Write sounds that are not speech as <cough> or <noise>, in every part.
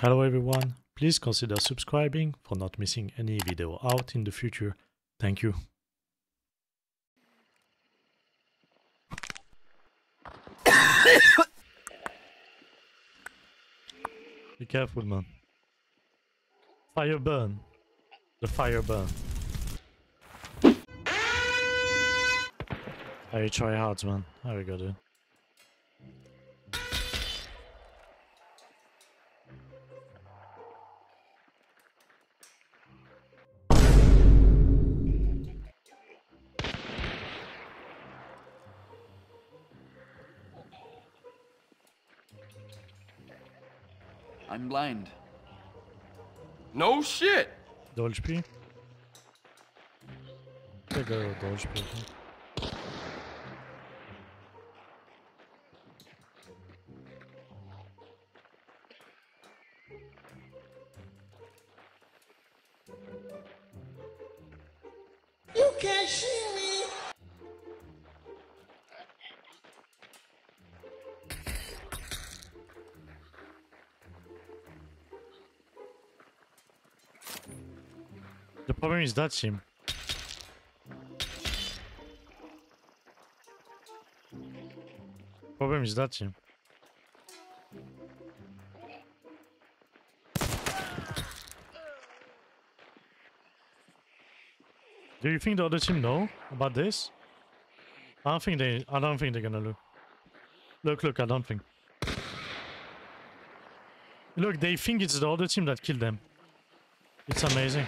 Hello everyone, please consider subscribing for not missing any video out in the future. Thank you. <coughs> Be careful man. Fire burn. The fire burn. Hey, try hard man. There we go dude. I'm blind. No shit. Dole HP. Tego dole HP. You can't see problem is that team. Problem is that team. Do you think the other team know about this? I don't think they. I don't think they're gonna look. Look, look. I don't think. Look, they think it's the other team that killed them. It's amazing.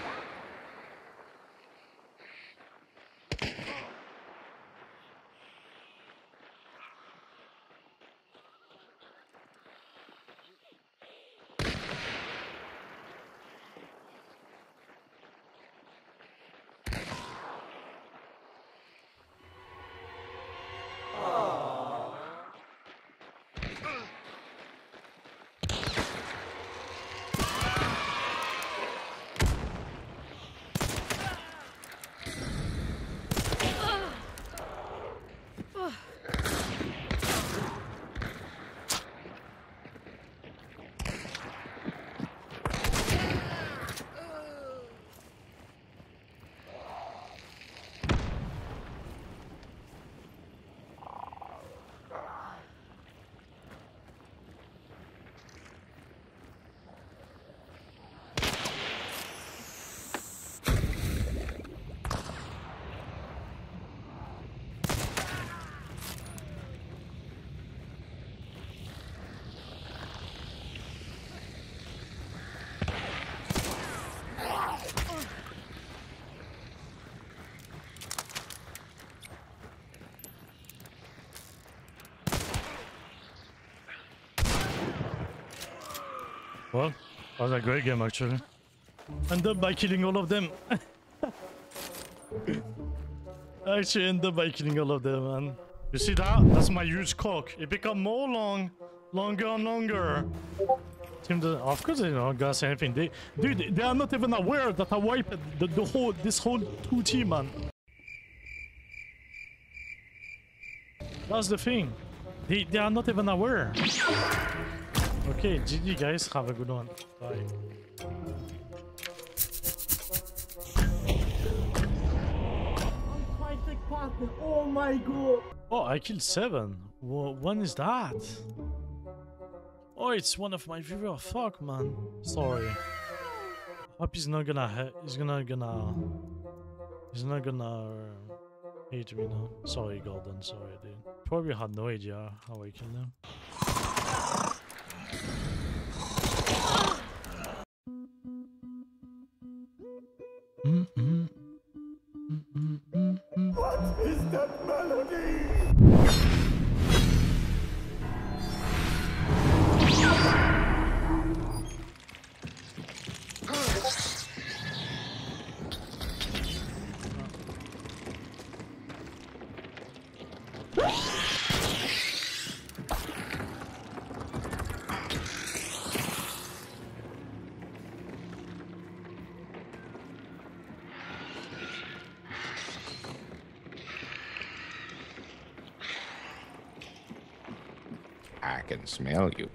Well, that was a great game actually. End up by killing all of them. <laughs> Actually end up by killing all of them, man. You see that? That's my huge cock. It become more long, longer and longer. Team, the, of course they don't gonna anything. They, dude, they are not even aware that I wiped the, the whole, this whole two team, man. That's the thing. They, they are not even aware. Okay, GG guys, have a good one. Bye. Oh my god. Oh, I killed seven. Wha when is that? Oh, it's one of my viewer. Fuck, man. Sorry. Hope he's not gonna. Ha he's gonna gonna. He's not gonna hate me now. Sorry, Golden. Sorry, dude. Probably had no idea how I killed him. Mm I can smell you.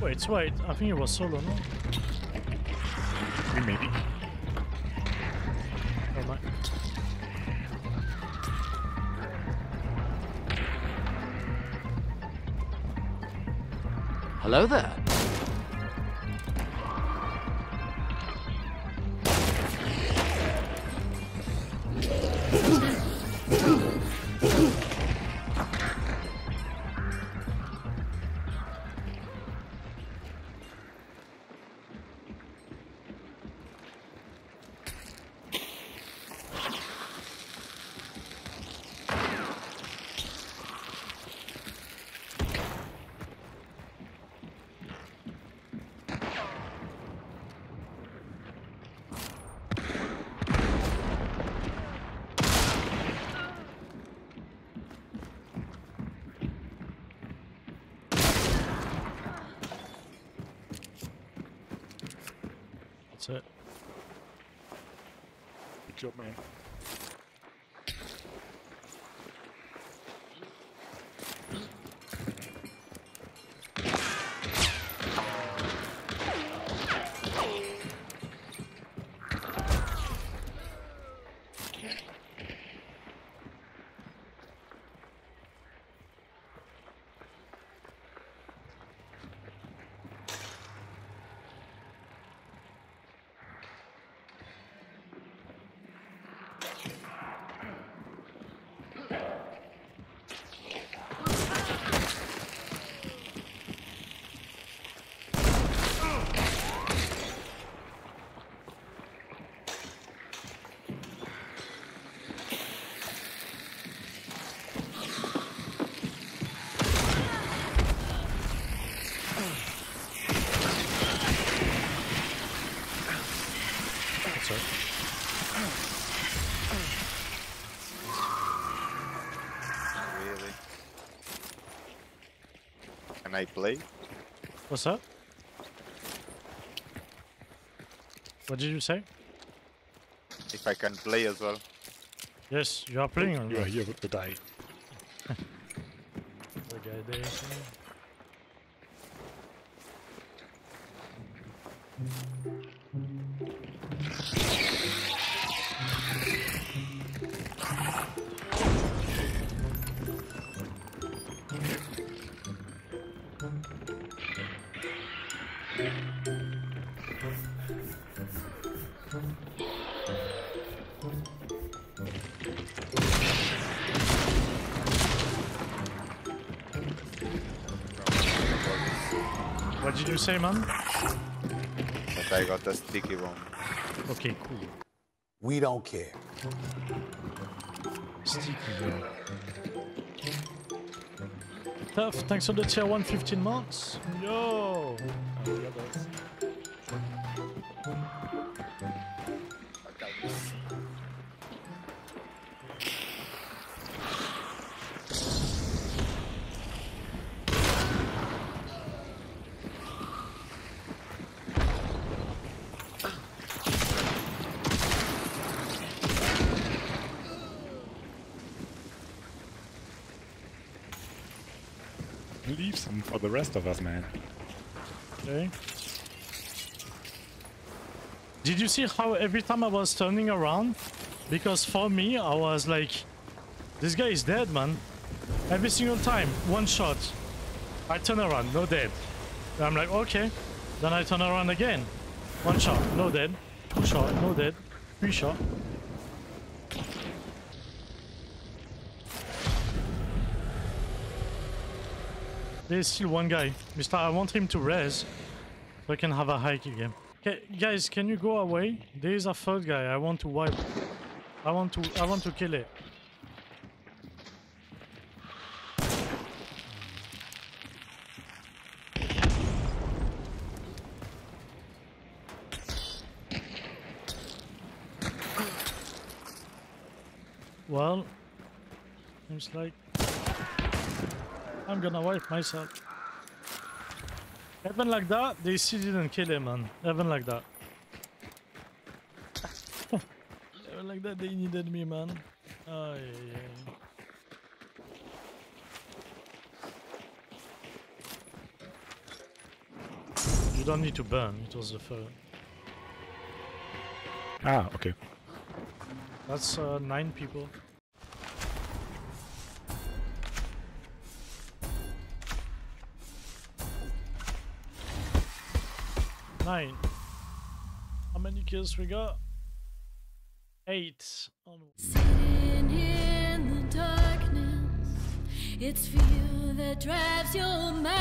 Wait, wait, I think it was solo, no? Maybe. Hello there. Job, man. That's it. Really? Can I play? What's up? What did you say? If I can play as well? Yes, you are playing on You are here to die. <laughs> the guy there. What did you say, man? But I got a sticky bomb. Okay, cool. We don't care. Sticky girl. Tough, thanks for the tier 1 15 months. Yo! Leave some for the rest of us, man. Okay. Did you see how every time I was turning around? Because for me, I was like, this guy is dead, man. Every single time, one shot. I turn around, no dead. And I'm like, okay. Then I turn around again. One shot, no dead. Two shot, no dead. Three shot. There's still one guy. Mister, I want him to res. So I can have a hike again. Okay, guys, can you go away? There is a third guy. I want to wipe. I want to. I want to kill it. Well, seems like I'm gonna wipe myself. Even like that, they still didn't kill him, man. Even like that. <laughs> Even like that, they needed me, man. Oh, yeah, yeah. You don't need to burn, it was the fur. Ah, okay. That's uh, nine people. nine. How many kills we got? Eight. Sitting in the darkness, it's fear that drives your mind.